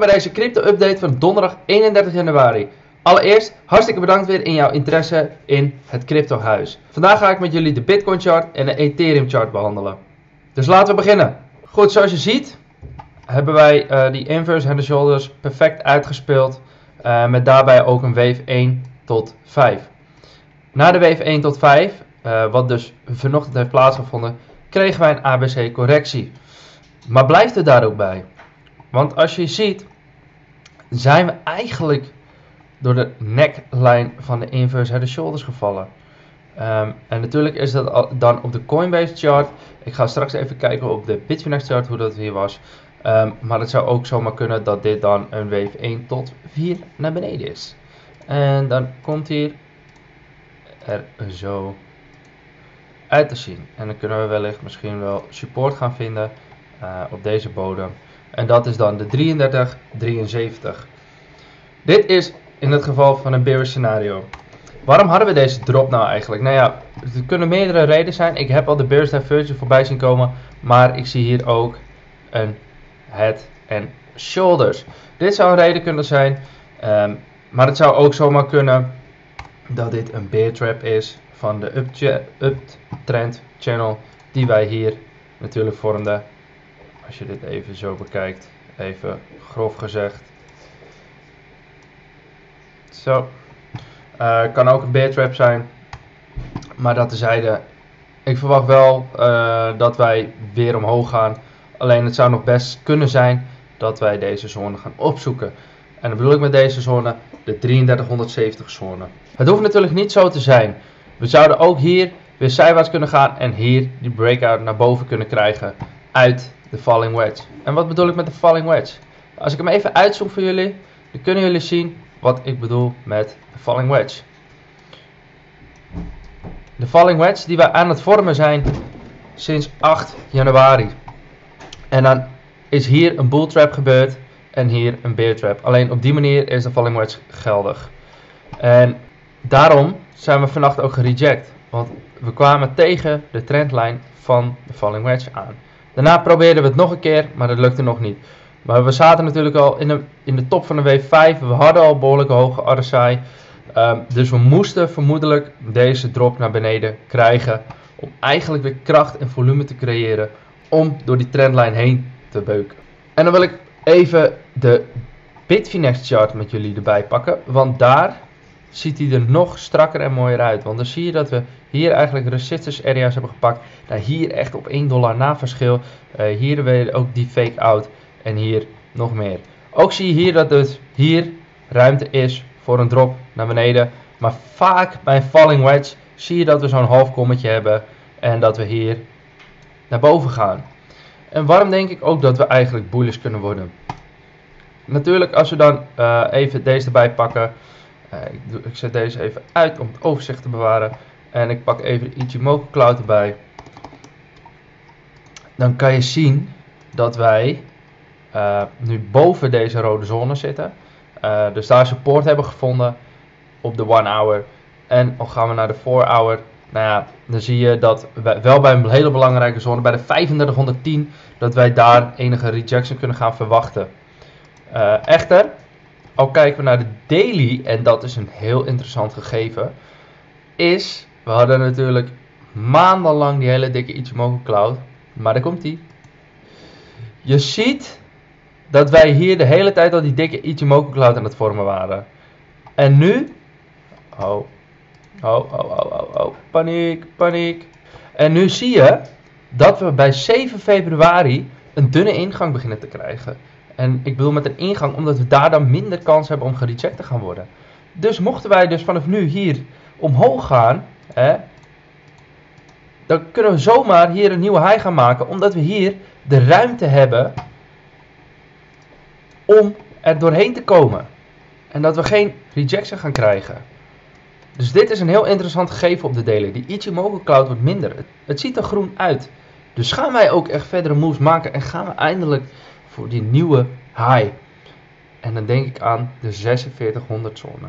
bij deze crypto-update van donderdag 31 januari. Allereerst, hartstikke bedankt weer in jouw interesse in het crypto-huis. Vandaag ga ik met jullie de Bitcoin-chart en de Ethereum-chart behandelen. Dus laten we beginnen. Goed, zoals je ziet hebben wij uh, die inverse head shoulders perfect uitgespeeld. Uh, met daarbij ook een wave 1 tot 5. Na de wave 1 tot 5, uh, eh, wat dus vanochtend heeft plaatsgevonden, kregen wij een ABC correctie. Maar blijft het daar ook bij? Want als je ziet, zijn we eigenlijk door de neckline van de inverse head shoulders gevallen. Um, en natuurlijk is dat dan op de Coinbase chart. Ik ga straks even kijken op de Bitfinex chart hoe dat hier was. Um, maar het zou ook zomaar kunnen dat dit dan een wave 1 tot 4 naar beneden is. En dan komt hier er zo uit te zien. En dan kunnen we wellicht misschien wel support gaan vinden uh, op deze bodem. En dat is dan de 3373. Dit is in het geval van een bearish scenario. Waarom hadden we deze drop nou eigenlijk? Nou ja, er kunnen meerdere redenen zijn. Ik heb al de bearish divergence voorbij zien komen. Maar ik zie hier ook een head en shoulders. Dit zou een reden kunnen zijn. Um, maar het zou ook zomaar kunnen dat dit een bear trap is van de uptrend channel die wij hier natuurlijk vormden als je dit even zo bekijkt, even grof gezegd. Zo. Uh, kan ook een bear trap zijn. Maar dat tezijde. Ik verwacht wel uh, dat wij weer omhoog gaan. Alleen het zou nog best kunnen zijn dat wij deze zone gaan opzoeken. En dan bedoel ik met deze zone de 3370 zone. Het hoeft natuurlijk niet zo te zijn. We zouden ook hier weer zijwaarts kunnen gaan en hier die breakout naar boven kunnen krijgen uit de falling wedge. En wat bedoel ik met de falling wedge? Als ik hem even uitzoom voor jullie, dan kunnen jullie zien wat ik bedoel met de falling wedge. De falling wedge die wij aan het vormen zijn sinds 8 januari. En dan is hier een bull trap gebeurd en hier een bear trap. Alleen op die manier is de falling wedge geldig. En daarom zijn we vannacht ook gereject. Want we kwamen tegen de trendlijn van de falling wedge aan. Daarna probeerden we het nog een keer, maar dat lukte nog niet. Maar we zaten natuurlijk al in de, in de top van de W5. We hadden al behoorlijk hoge RSI. Ehm, dus we moesten vermoedelijk deze drop naar beneden krijgen. Om eigenlijk weer kracht en volume te creëren. Om door die trendlijn heen te beuken. En dan wil ik even de Bitfinex chart met jullie erbij pakken. Want daar ziet hij er nog strakker en mooier uit. Want dan zie je dat we hier eigenlijk resistance areas hebben gepakt. Nou, hier echt op 1 dollar na verschil. Uh, hier weer ook die fake out. En hier nog meer. Ook zie je hier dat dus hier ruimte is voor een drop naar beneden. Maar vaak bij falling wedge zie je dat we zo'n half kommetje hebben. En dat we hier naar boven gaan. En waarom denk ik ook dat we eigenlijk bullish kunnen worden? Natuurlijk als we dan uh, even deze erbij pakken. Uh, ik, ik, zet deze even uit om het overzicht te bewaren. En ik pak even de Ichimoku Cloud erbij. Dan kan je zien dat wij uh, nu boven deze rode zone zitten. Uh, dus daar support hebben gevonden op de 1 hour. En dan gaan we naar de 4 hour. Nou ja, dan zie je dat we wel bij een hele belangrijke zone, bij de 3510, dat wij daar enige rejection kunnen gaan verwachten. Echter, al kijken we naar de daily, en dat is een heel interessant gegeven, is, we hadden natuurlijk maandenlang die hele dikke Ichimoku Cloud, maar daar komt die. Je ziet dat wij hier de hele tijd al die dikke Ichimoku Cloud aan het vormen waren. En nu, oh, oh, oh, oh, oh, oh, paniek, paniek. En nu zie je dat we bij 7 februari een dunne ingang beginnen te krijgen. En ik bedoel met een ingang omdat we daar dan minder kans hebben om gereject te gaan worden. Dus mochten wij dus vanaf nu hier omhoog gaan, hè, dan kunnen we zomaar hier een nieuwe high gaan maken. Omdat we hier de ruimte hebben om er doorheen te komen. En dat we geen rejection gaan krijgen. Dus dit is een heel interessant gegeven op de daily. Die Ichimoku Cloud wordt minder. Het ziet er groen uit. Dus gaan wij ook echt verdere moves maken en gaan we eindelijk voor die nieuwe high. En dan denk ik aan de 4600 zone.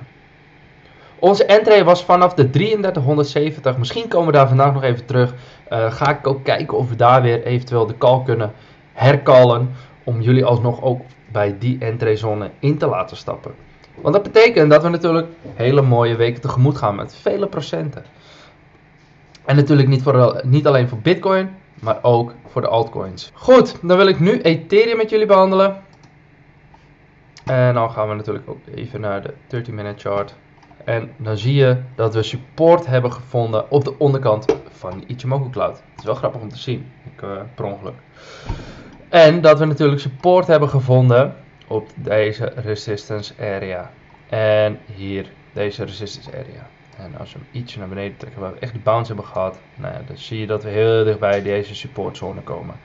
Onze entree was vanaf de 3370. Misschien komen we daar vandaag nog even terug. Uh, ga ik ook kijken of we daar weer eventueel de call kunnen herkallen. Om jullie alsnog ook bij die entreezone in te laten stappen. Want dat betekent dat we natuurlijk hele mooie weken tegemoet gaan met vele procenten. En natuurlijk niet, voor, niet alleen voor Bitcoin, maar ook voor de altcoins. Goed, dan wil ik nu Ethereum met jullie behandelen. En dan gaan we natuurlijk ook even naar de 30 minute chart. En dan zie je dat we support hebben gevonden op de onderkant van Ichimoku Cloud. Het is wel grappig om te zien, ik, uh, per ongeluk. En dat we natuurlijk support hebben gevonden op deze resistance area. En hier deze resistance area. En als we hem ietsje naar beneden trekken, waar we echt de bounce hebben gehad, nou ja, dan zie je dat we heel dichtbij deze supportzone komen.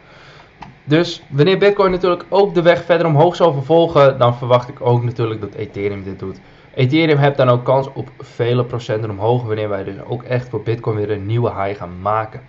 Dus wanneer Bitcoin natuurlijk ook de weg verder omhoog zal vervolgen, dan verwacht ik ook natuurlijk dat Ethereum dit doet. Ethereum heeft dan ook kans op vele procenten omhoog, wanneer wij dus ook echt voor Bitcoin weer een nieuwe high gaan maken.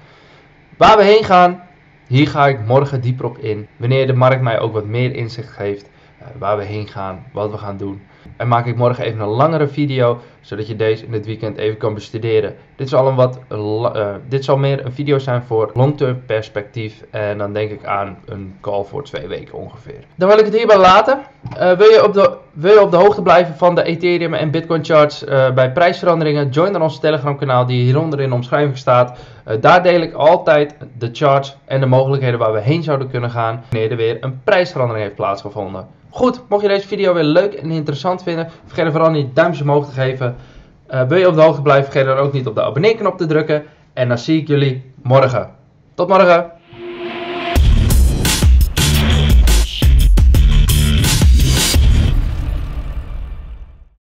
Waar we heen gaan, hier ga ik morgen dieper op in. Wanneer de markt mij ook wat meer inzicht geeft, uh, waar we heen gaan, wat we gaan doen. En maak ik morgen even een langere video, zodat je deze in het weekend even kan bestuderen. Dit zal, een wat, uh, dit zal meer een video zijn voor long-term perspectief. En dan denk ik aan een call voor twee weken ongeveer. Dan wil ik het hierbij laten. Uh, wil, je op de, wil je op de hoogte blijven van de Ethereum en Bitcoin charts uh, bij prijsveranderingen? Join dan ons Telegram kanaal die hieronder in de omschrijving staat. daar deel ik altijd de charts en de mogelijkheden waar we heen zouden kunnen gaan wanneer er weer een prijsverandering heeft plaatsgevonden. Goed, mocht je deze video weer leuk en interessant vinden, vergeet er vooral niet duimpje omhoog te geven. Uh, wil je op de hoogte blijven, vergeet dan ook niet op de abonneerknop te drukken. En dan zie ik jullie morgen. Tot morgen!